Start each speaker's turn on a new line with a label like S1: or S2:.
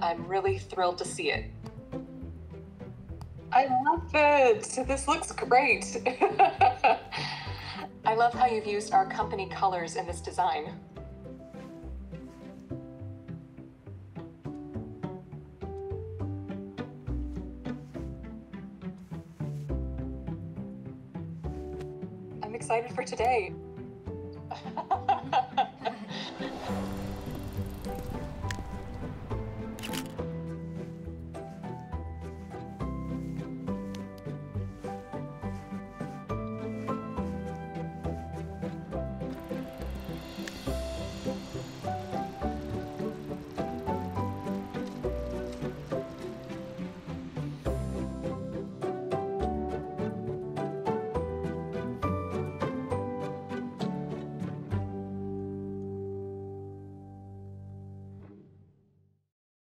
S1: I'm really thrilled to see it.
S2: I love it. This looks great.
S1: I love how you've used our company colors in this design. I'm excited for today.